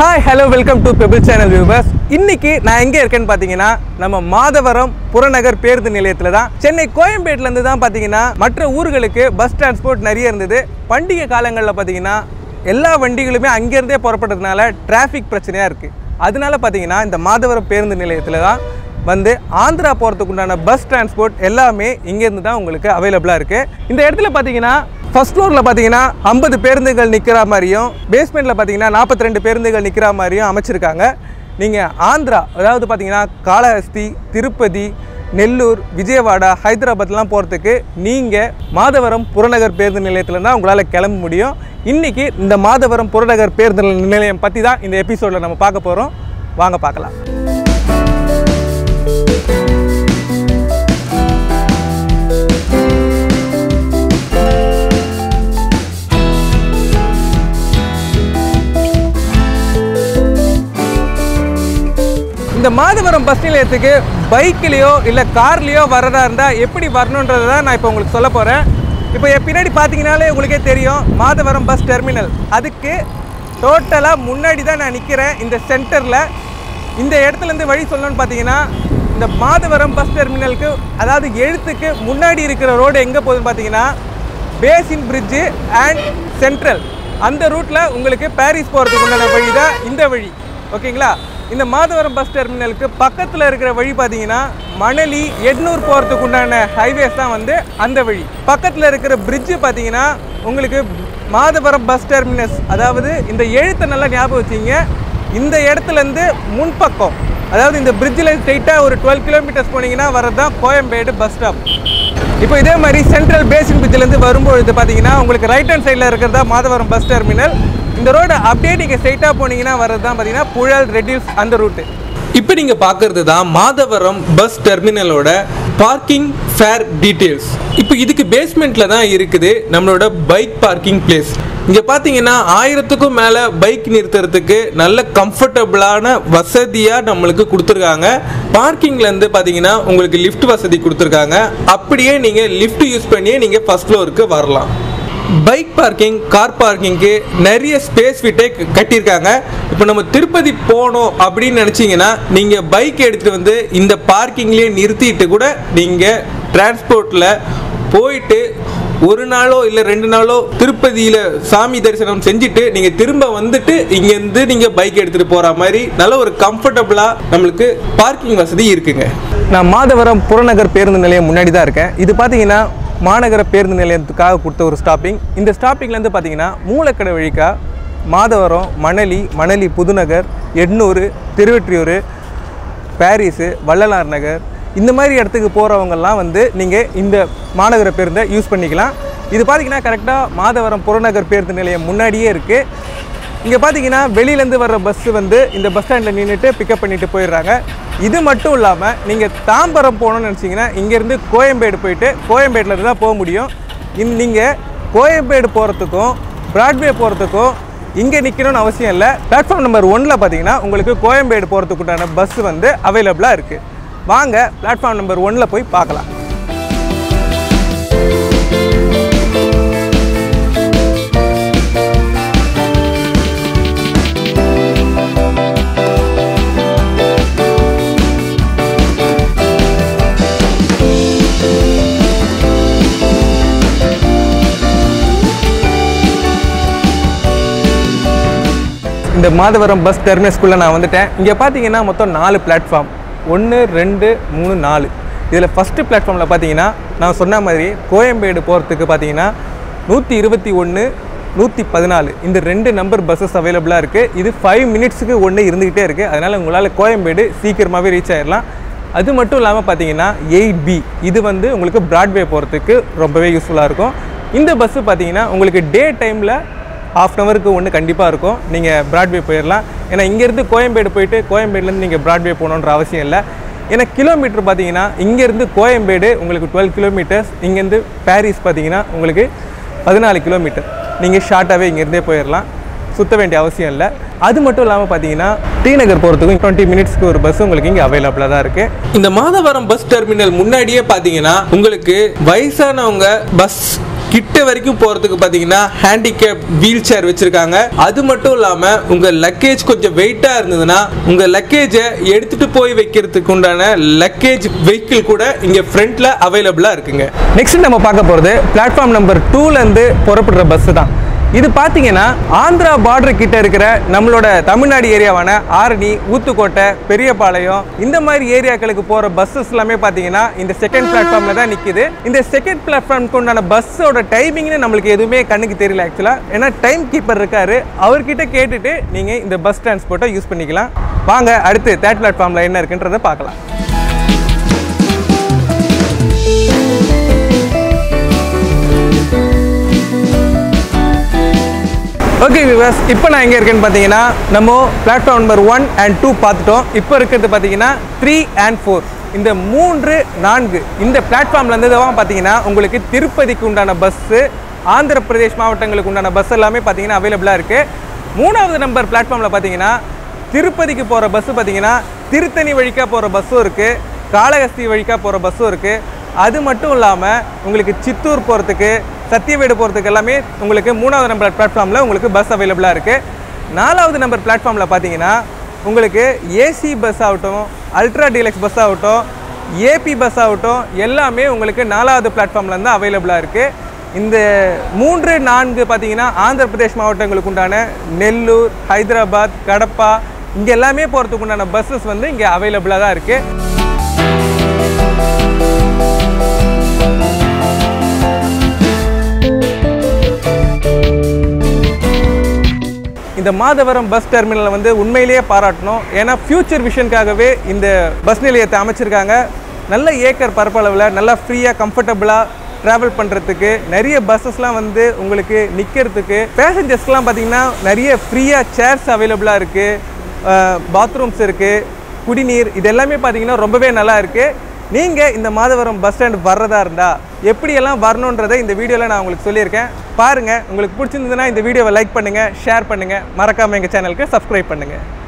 Hi hello welcome to Pebble channel viewers இன்னைக்கு நான் எங்கே இருக்கேன்னு பார்த்தீங்கன்னா நம்ம மாதவரம் புறநகர் பேருந்து நிலையத்தில் தான். சென்னை கோயம்பேட்டிலேருந்து தான் பார்த்தீங்கன்னா மற்ற ஊர்களுக்கு பஸ் டிரான்ஸ்போர்ட் நிறைய இருந்தது. பண்டிகை காலங்களில் பார்த்தீங்கன்னா எல்லா வண்டிகளுமே அங்கேருந்தே புறப்படுறதுனால டிராஃபிக் பிரச்சனையாக இருக்குது அதனால பார்த்தீங்கன்னா இந்த மாதவரம் பேருந்து நிலையத்தில் தான் வந்து ஆந்திரா போகிறதுக்கு உண்டான பஸ் டிரான்ஸ்போர்ட் எல்லாமே இங்கேருந்து தான் உங்களுக்கு அவைலபிளாக இருக்குது இந்த இடத்துல பார்த்தீங்கன்னா ஃபர்ஸ்ட் ஃப்ளோரில் பார்த்தீங்கன்னா ஐம்பது பேருந்துகள் நிற்கிற மாதிரியும் பேஸ்மெண்ட்டில் பார்த்தீங்கன்னா நாற்பத்தி ரெண்டு பேருந்துகள் நிற்கிற மாதிரியும் அமைச்சிருக்காங்க. நீங்கள் ஆந்திரா அதாவது பார்த்தீங்கன்னா காளஹஸ்தி திருப்பதி நெல்லூர் விஜயவாடா ஹைதராபாத்லாம் போகிறதுக்கு நீங்கள் மாதவரம் புறநகர் பேருந்து நிலையத்தில் தான் உங்களால் கிளம்ப முடியும். இன்றைக்கி இந்த மாதவரம் புறநகர் பேருந்து நிலையம் பற்றி தான் இந்த எபிசோடில் நம்ம பார்க்க போகிறோம் வாங்க பார்க்கலாம். இந்த மாதவரம் பஸ் நிலையத்துக்கு பைக்லேயோ இல்லை கார்லேயோ வரதா இருந்தால் எப்படி வரணுன்றதை தான் நான் இப்போ உங்களுக்கு சொல்ல போகிறேன் இப்போ என் பின்னாடி பார்த்தீங்கனாலே உங்களுக்கே தெரியும் மாதவரம் பஸ் டெர்மினல் அதுக்கு டோட்டலாக முன்னாடி தான் நான் நிற்கிறேன் இந்த சென்டரில் இந்த இடத்துலேருந்து வழி சொல்லணும்னு பார்த்தீங்கன்னா இந்த மாதவரம் பஸ் டெர்மினலுக்கு அதாவது எழுத்துக்கு முன்னாடி இருக்கிற ரோடு எங்கே போகுதுன்னு பார்த்தீங்கன்னா பேசின் பிரிட்ஜு அண்ட் சென்ட்ரல் அந்த ரூட்டில் உங்களுக்கு பாரிஸ் போகிறதுக்கு உண்டான வழி தான் இந்த வழி. ஓகேங்களா? இந்த மாதவரம் பஸ் டெர்மினலுக்கு பக்கத்தில் இருக்கிற வழி பார்த்தீங்கன்னா மணலி எட்நூர் போகிறதுக்கு உண்டான ஹைவேஸ் தான் வந்து அந்த வழி. பக்கத்தில் இருக்கிற பிரிட்ஜு பார்த்தீங்கன்னா உங்களுக்கு மாதவரம் பஸ் டெர்மினஸ் அதாவது இந்த எழுத்தை நல்லா ஞாபகம் வச்சிங்க இந்த இடத்துலேருந்து முன்பக்கம் அதாவது இந்த பிரிட்ஜில் ஸ்ட்ரைட்டாக ஒரு டுவெல் கிலோமீட்டர்ஸ் போனீங்கன்னா வரது தான் கோயம்பேடு பஸ் ஸ்டாப் இப்போ இதே மாதிரி சென்ட்ரல் பேசின் பிரிட்ஜிலேருந்து வரும்பொழுது பார்த்தீங்கன்னா உங்களுக்கு ரைட் ஹேண்ட் சைடில் இருக்கிறதா மாதவரம் பஸ் டெர்மினல் இந்த ரோடு அப்படியே நீங்கள் ஸ்ட்ரைட்டாக போனீங்கன்னா வர்றது தான் பார்த்தீங்கன்னா புழல் ரெடியூஸ் அந்த ரூட்டு இப்போ நீங்கள் பார்க்குறது தான் மாதவரம் பஸ் டெர்மினலோட பார்க்கிங் ஃபேர் டீட்டெயில்ஸ் இப்போ இதுக்கு பேஸ்மெண்ட்டில் தான் இருக்குது நம்மளோட பைக் பார்க்கிங் பிளேஸ் இங்கே பார்த்தீங்கன்னா ஆயிரத்துக்கும் மேலே பைக் நிறுத்துறதுக்கு நல்ல கம்ஃபர்டபுளான வசதியாக நம்மளுக்கு கொடுத்துருக்காங்க. பார்க்கிங்லேருந்து பார்த்தீங்கன்னா உங்களுக்கு லிஃப்ட் வசதி கொடுத்துருக்காங்க. அப்படியே நீங்கள் லிஃப்ட் யூஸ் பண்ணியே நீங்கள் ஃபஸ்ட் ஃப்ளோருக்கு வரலாம். பைக் பார்க்கிங் கார் பார்க்கிங்க்கு நிறைய ஸ்பேஸ் விட்டே கட்டியிருக்காங்க. இப்போ நம்ம திருப்பதி போகணும் அப்படின்னு நினச்சிங்கன்னா நீங்கள் பைக் எடுத்துகிட்டு வந்து இந்த பார்க்கிங்லேயே நிறுத்திட்டு கூட நீங்கள் டிரான்ஸ்போர்ட்டில் போயிட்டு ஒரு நாளோ இல்லை ரெண்டு நாளோ திருப்பதியில் சாமி தரிசனம் செஞ்சுட்டு நீங்கள் திரும்ப வந்துட்டு இங்கேருந்து நீங்கள் பைக் எடுத்துகிட்டு போகிற மாதிரி நல்ல ஒரு கம்ஃபர்டபுளாக நம்மளுக்கு பார்க்கிங் வசதி இருக்குங்க. நான் மாதவரம் புறநகர் பேருந்து நிலையம் முன்னாடி தான் இருக்கேன். இது பார்த்தீங்கன்னா மாநகர பேருந்து நிலையத்துக்காக கொடுத்த ஒரு ஸ்டாப்பிங் இந்த ஸ்டாப்பிங்லேருந்து பார்த்தீங்கன்னா மூலக்கடை வழிக்கா மாதவரம் மணலி மணலி புதுநகர் எண்ணூர் திருவெற்றியூர் பாரிஸு வள்ளலார் நகர் இந்த மாதிரி இடத்துக்கு போகிறவங்கெல்லாம் வந்து நீங்கள் இந்த மாநகர பேருந்தை யூஸ் பண்ணிக்கலாம். இது பார்த்தீங்கன்னா கரெக்டாக மாதவரம் புறநகர் பேருந்து நிலையம் முன்னாடியே இருக்குது இங்கே பார்த்தீங்கன்னா வெளியிலேருந்து வர்ற பஸ்ஸு வந்து இந்த பஸ் ஸ்டாண்டில் நின்றுட்டு பிக்கப் பண்ணிவிட்டு போயிடுறாங்க. இது மட்டும் இல்லாமல் நீங்கள் தாம்பரம் போகணும்னு நினச்சிங்கன்னா இங்கேருந்து கோயம்பேடு போயிட்டு கோயம்பேட்டில் இருந்து தான் போக முடியும். இன் நீங்கள் கோயம்பேடு போகிறதுக்கும் பிராட்வே போகிறதுக்கும் இங்கே நிற்கணும்னு அவசியம் இல்லை. பிளாட்ஃபார்ம் நம்பர் ஒன்றில் பார்த்தீங்கன்னா உங்களுக்கு கோயம்பேடு போகிறதுக்குண்டான பஸ் வந்து அவைலபிளாக இருக்குது வாங்க பிளாட்ஃபார்ம் நம்பர் ஒன்றில் போய் பார்க்கலாம். இந்த மாதவரம் பஸ் டெர்மினஸ்குள்ளே நான் வந்துட்டேன். இங்கே பார்த்தீங்கன்னா மொத்தம் நாலு பிளாட்ஃபார்ம் ஒன்று ரெண்டு மூணு நாலு. இதில் ஃபஸ்ட்டு பிளாட்ஃபார்மில் பார்த்தீங்கன்னா நான் சொன்ன மாதிரி கோயம்பேடு போகிறதுக்கு பார்த்தீங்கன்னா நூற்றி இருபத்தி ஒன்று நூற்றி பதினாலு. இந்த ரெண்டு நம்பர் பஸ்ஸஸ் அவைலபிளாக இருக்குது இது ஃபைவ் மினிட்ஸுக்கு ஒன்று இருந்துக்கிட்டே இருக்குது அதனால் உங்களால் கோயம்பேடு சீக்கிரமாகவே ரீச் ஆயிடலாம் அது மட்டும் இல்லாமல் பார்த்தீங்கன்னா எயிட் பி இது வந்து உங்களுக்கு பிராட்வே போகிறதுக்கு ரொம்பவே யூஸ்ஃபுல்லாக இருக்கும். இந்த பஸ்ஸு பார்த்தீங்கன்னா உங்களுக்கு டே டைமில் ஹாஃப் அன் ஹவருக்கு ஒன்று கண்டிப்பாக இருக்கும். நீங்கள் பிராட்வே போயிடலாம் ஏன்னா இங்கேருந்து கோயம்பேடு போயிட்டு கோயம்பேடுலேருந்து நீங்கள் பிராட்வே போகணுன்ற அவசியம் இல்லை. ஏன்னா கிலோமீட்டர் பார்த்தீங்கன்னா இங்கேருந்து கோயம்பேடு உங்களுக்கு டுவெல் கிலோமீட்டர்ஸ் இங்கேருந்து பாரிஸ் பார்த்தீங்கன்னா உங்களுக்கு பதினாலு கிலோமீட்டர் நீங்கள் ஷார்ட்டாகவே இங்கேருந்தே போயிடலாம் சுற்ற வேண்டிய அவசியம் இல்லை. அது மட்டும் இல்லாமல் பார்த்தீங்கன்னா டி நகர் போகிறதுக்கும் டுவெண்ட்டி மினிட்ஸ்க்கு ஒரு பஸ் உங்களுக்கு இங்கே அவைலபிளாக தான் இருக்குது இந்த மாதவரம் பஸ் டெர்மினல் முன்னாடியே பார்த்தீங்கன்னா உங்களுக்கு வயசானவங்க பஸ் கிட்ட வரைக்கும் போகிறதுக்கு பார்த்தீங்கன்னா ஹேண்டிகேப் வீல் சேர் வச்சுருக்காங்க. அது மட்டும் இல்லாமல் உங்கள் லக்கேஜ் கொஞ்சம் வெயிட்டாக இருந்ததுன்னா உங்கள் லக்கேஜை எடுத்துகிட்டு போய் வைக்கிறதுக்கு உண்டான லக்கேஜ் வெஹிக்கிள் கூட இங்கே ஃப்ரண்ட்டில் அவைலபிளாக இருக்குங்க. நெக்ஸ்ட் நம்ம பார்க்க போகிறது பிளாட்ஃபார்ம் நம்பர் டூலேருந்து புறப்படுற பஸ்ஸு தான். இது பார்த்தீங்கன்னா ஆந்திரா பார்டர் கிட்ட இருக்கிற நம்மளோட தமிழ்நாடு ஏரியாவான ஆரணி ஊத்துக்கோட்டை பெரியபாளையம் இந்த மாதிரி ஏரியாக்களுக்கு போகிற பஸ்ஸஸ் எல்லாமே பார்த்தீங்கன்னா இந்த செகண்ட் பிளாட்ஃபார்மில் தான் நிற்கிது இந்த செகண்ட் பிளாட்ஃபார்முக்கு உண்டான பஸ்ஸோட டைமிங்னு நம்மளுக்கு எதுவுமே கண்ணுக்கு தெரியல ஆக்சுவலாக ஏன்னா டைம் கீப்பர் இருக்காரு. அவர்கிட்ட கேட்டுட்டு நீங்கள் இந்த பஸ் டிரான்ஸ்போர்ட்டை யூஸ் பண்ணிக்கலாம். வாங்க அடுத்து தேர்ட் பிளாட்ஃபார்மில் என்ன இருக்குன்றதை பார்க்கலாம். ஓகே விவாஸ் இப்போ நான் எங்கே இருக்கேன்னு பார்த்தீங்கன்னா நம்ம platform number one and two பார்த்துட்டோம். இப்போ இருக்கிறது பார்த்தீங்கன்னா த்ரீ அண்ட் ஃபோர் இந்த மூன்று நான்கு இந்த பிளாட்ஃபார்ம்லேருந்து தான் பார்த்தீங்கன்னா உங்களுக்கு திருப்பதிக்கு உண்டான பஸ்ஸு ஆந்திர பிரதேஷ் மாவட்டங்களுக்கு உண்டான பஸ் எல்லாமே பார்த்தீங்கன்னா அவைலபிளாக இருக்குது மூணாவது நம்பர் பிளாட்ஃபார்மில் பார்த்தீங்கன்னா திருப்பதிக்கு போகிற பஸ்ஸு பார்த்தீங்கன்னா திருத்தணி வழிக்காக போகிற பஸ்ஸும் இருக்குது காளகஸ்தி வழிக்காக போகிற பஸ்ஸும் இருக்குது அது மட்டும் இல்லாமல் உங்களுக்கு சித்தூர் போகிறதுக்கு சத்தியவேடு போகிறதுக்கு எல்லாமே உங்களுக்கு மூணாவது நம்பர் பிளாட்ஃபார்மில் உங்களுக்கு பஸ் அவைலபிளாக இருக்குது நாலாவது நம்பர் பிளாட்ஃபார்மில் பார்த்தீங்கன்னா உங்களுக்கு ஏசி பஸ் ஆகட்டும் அல்ட்ரா டீலக்ஸ் பஸ் ஆகட்டும் ஏபி பஸ் ஆகட்டும் எல்லாமே உங்களுக்கு நாலாவது பிளாட்ஃபார்மில் இருந்து அவைலபிளாக இருக்குது இந்த மூன்று நான்கு பார்த்தீங்கன்னா ஆந்திர பிரதேஷ் மாவட்டங்களுக்கு உண்டான நெல்லூர் ஹைதராபாத் கடப்பா இங்கே எல்லாமே போகிறதுக்கு உண்டான பஸ்ஸஸ் வந்து இங்கே அவைலபிளாக தான் இருக்குது இந்த மாதவரம் பஸ் டெர்மினலை வந்து உண்மையிலேயே பாராட்டணும். ஏன்னா ஃப்யூச்சர் விஷனுக்காகவே இந்த பஸ் நிலையத்தை அமைச்சிருக்காங்க. நல்ல ஏக்கர் பரப்பளவில் நல்லா ஃப்ரீயாக கம்ஃபர்டபுளாக ட்ராவல் பண்ணுறதுக்கு நிறைய பஸ்ஸஸ்லாம் வந்து உங்களுக்கு நிற்கிறதுக்கு பேசஞ்சர்ஸ்லாம் பார்த்தீங்கன்னா நிறைய ஃப்ரீயாக சேர்ஸ் அவைலபிளாக இருக்குது பாத்ரூம்ஸ் இருக்குது குடிநீர் இது எல்லாமே பார்த்தீங்கன்னா ரொம்பவே நல்லா இருக்குது நீங்கள் இந்த மாதவரம் பஸ் ஸ்டாண்ட் வர்றதா இருந்தால் எப்படியெல்லாம் வரணுன்றதை இந்த வீடியோவில் நான் உங்களுக்கு சொல்லியிருக்கேன். பாருங்கள் உங்களுக்கு பிடிச்சிருந்ததுன்னா இந்த வீடியோவை லைக் பண்ணுங்கள் ஷேர் பண்ணுங்கள் மறக்காமல் எங்கள் சேனலுக்கு சப்ஸ்கிரைப் பண்ணுங்கள்